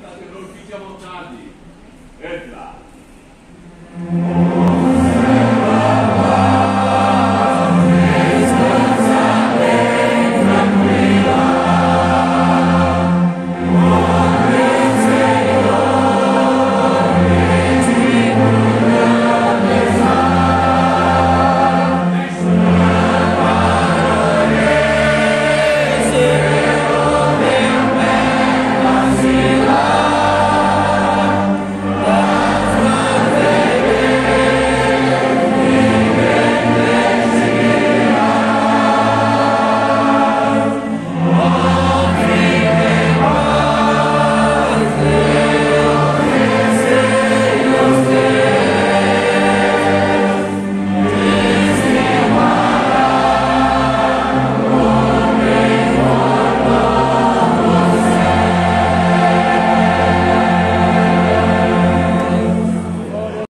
cantate non fitti avanzati. Entra.